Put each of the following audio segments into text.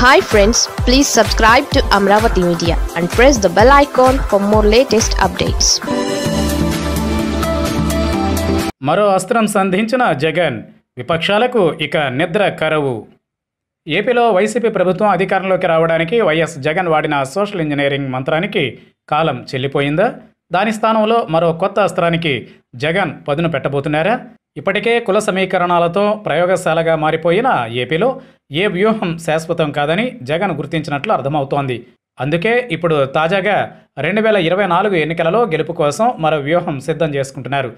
Hi friends please subscribe to Amaravati media and press the bell icon for more latest updates మరో అస్త్రం సంధించిన జగన్ విపక్షాలకు ఇక నిద్ర కరవు. ఏపీలో వైసీపీ ప్రభుత్వం అధికారంలోకి రావడానికి వైఎస్ జగన్ వాడిన సోషల్ ఇంజనీరింగ్ మంత్రానికి కాలం చెల్లిపోయిందా? దాని స్థానంలో మరో కొత్త అస్త్రానికి జగన్ పదును పెట్టబోతున్నారా? ఇప్పటికే కుల సమీకరణాలతో ప్రయోగశాలగా మారిపోయిన ఏపీలో ఏ వ్యూహం శాశ్వతం కాదని జగన్ గుర్తించినట్లు అర్థమవుతోంది. అందుకే ఇప్పుడు తాజాగా రెండు వేల ఇరవై నాలుగు ఎన్నికలలో గెలుపు కోసం మరో వ్యూహం సిద్ధం చేసుకుంటున్నారు.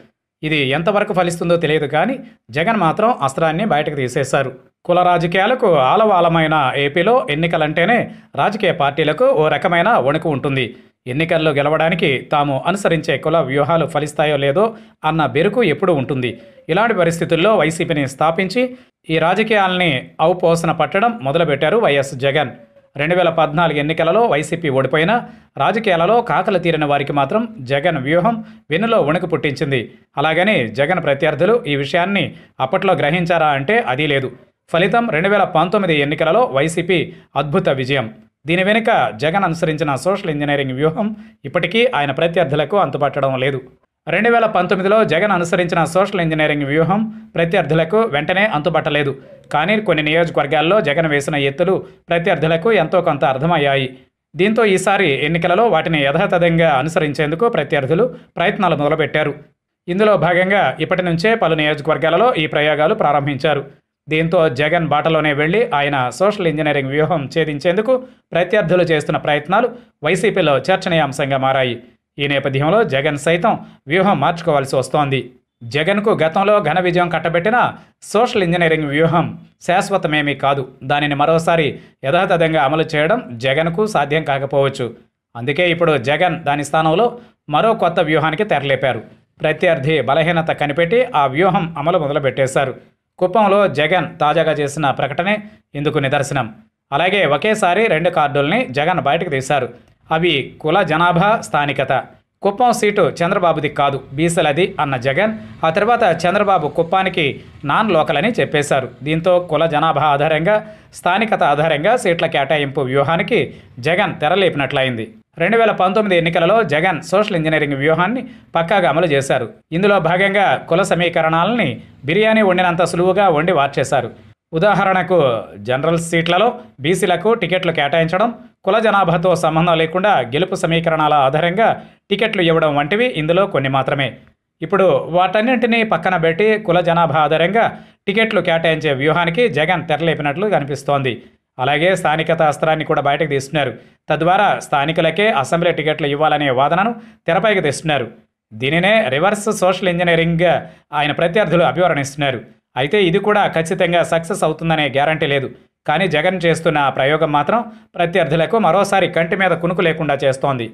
ఇది ఎంతవరకు ఫలిస్తుందో తెలియదు కానీ జగన్ మాత్రం అస్త్రాన్ని బయటకు తీసేశారు. కుల రాజకీయాలకు ఆలవాలమైన ఏపీలో ఎన్నికలంటేనే రాజకీయ పార్టీలకు ఓ రకమైన వణుకు ఉంటుంది. ఎన్నికల్లో గెలవడానికి తాము అనుసరించే కుల వ్యూహాలు ఫలిస్తాయో లేదో అన్న బెరుకు ఎప్పుడూ ఉంటుంది. ఇలాంటి పరిస్థితుల్లో వైసీపీని స్థాపించి ఈ రాజకీయాల్ని ఔపోసన పట్టడం మొదలుపెట్టారు వైఎస్ జగన్. రెండు వేల పద్నాలుగు ఎన్నికలలో వైసీపీ ఓడిపోయినా రాజకీయాలలో కాకలు తీరిన వారికి మాత్రం జగన్ వ్యూహం వెన్నులో వణుకు పుట్టించింది. అలాగని జగన్ ప్రత్యర్థులు ఈ విషయాన్ని అప్పట్లో గ్రహించారా అంటే అది లేదు. ఫలితం రెండు వేల పంతొమ్మిది ఎన్నికలలో వైసీపీ అద్భుత విజయం. దీని వెనుక జగన్ అనుసరించిన సోషల్ ఇంజనీరింగ్ వ్యూహం ఇప్పటికీ ఆయన ప్రత్యర్థులకు అంతుపట్టడం లేదు. రెండు వేల పంతొమ్మిదిలో జగన్ అనుసరించిన సోషల్ ఇంజనీరింగ్ వ్యూహం ప్రత్యర్థులకు వెంటనే అంతుపట్టలేదు. కానీ కొన్ని నియోజకవర్గాల్లో జగన్ వేసిన ఎత్తులు ప్రత్యర్థులకు ఎంతో కొంత అర్థమయ్యాయి. దీంతో ఈసారి ఎన్నికలలో వాటిని యథాతథంగా అనుసరించేందుకు ప్రత్యర్థులు ప్రయత్నాలు మొదలుపెట్టారు. ఇందులో భాగంగా ఇప్పటి నుంచే పలు నియోజకవర్గాలలో ఈ ప్రయోగాలు ప్రారంభించారు. దీంతో జగన్ బాటలోనే వెళ్ళి ఆయన సోషల్ ఇంజనీరింగ్ వ్యూహం ఛేదించేందుకు ప్రత్యర్థులు చేస్తున్న ప్రయత్నాలు వైసీపీలో చర్చనీయాంశంగా మారాయి. ఈ నేపథ్యంలో జగన్ సైతం వ్యూహం మార్చుకోవాల్సి వస్తోంది. జగన్కు గతంలో ఘన విజయం కట్టబెట్టిన సోషల్ ఇంజనీరింగ్ వ్యూహం శాశ్వతమేమీ కాదు. దానిని మరోసారి యథాతథంగా అమలు చేయడం జగన్కు సాధ్యం కాకపోవచ్చు. అందుకే ఇప్పుడు జగన్ దాని స్థానంలో మరో కొత్త వ్యూహానికి తెరలేపారు. ప్రత్యర్థి బలహీనత కనిపెట్టి ఆ వ్యూహం అమలు మొదలుపెట్టేశారు. కుప్పంలో జగన్ తాజాగా చేసిన ప్రకటనే ఇందుకు నిదర్శనం. అలాగే ఒకేసారి రెండు కార్డుల్ని జగన్ బయటకు తీశారు. అవి కుల జనాభా స్థానికత. కుప్పం సీటు చంద్రబాబుది కాదు బీసలది అన్న జగన్ ఆ తర్వాత చంద్రబాబు కుప్పానికి నాన్ లోకల్ అని చెప్పేశారు. దీంతో కుల జనాభా ఆధారంగా స్థానికత ఆధారంగా సీట్ల కేటాయింపు వ్యూహానికి జగన్ తెరలేపినట్లయింది. రెండు వేల పంతొమ్మిది ఎన్నికలలో జగన్ సోషల్ ఇంజనీరింగ్ వ్యూహాన్ని పక్కాగా అమలు చేశారు. ఇందులో భాగంగా కుల సమీకరణాలని బిర్యానీ వండినంత సులువుగా వండి వార్చేశారు. ఉదాహరణకు జనరల్ సీట్లలో బీసీలకు టికెట్లు కేటాయించడం కుల జనాభాతో సంబంధం లేకుండా గెలుపు సమీకరణాల ఆధారంగా టికెట్లు ఇవ్వడం వంటివి ఇందులో కొన్ని మాత్రమే. ఇప్పుడు వాటన్నింటినీ పక్కన పెట్టి కుల జనాభా ఆధారంగా టికెట్లు కేటాయించే వ్యూహానికి జగన్ తెరలేపినట్లు కనిపిస్తోంది. అలాగే స్థానికత అస్త్రాన్ని కూడా బయటకు తీస్తున్నారు. తద్వారా స్థానికులకే అసెంబ్లీ టికెట్లు ఇవ్వాలనే వాదనను తెరపైకి తెస్తున్నారు. దీనినే రివర్స్ సోషల్ ఇంజనీరింగ్ ఆయన ప్రత్యర్థులు అభివర్ణిస్తున్నారు. అయితే ఇది కూడా ఖచ్చితంగా సక్సెస్ అవుతుందనే గ్యారంటీ లేదు. కానీ జగన్ చేస్తున్న ప్రయోగం మాత్రం ప్రత్యర్థులకు మరోసారి కంటి మీద కునుకు లేకుండా చేస్తోంది.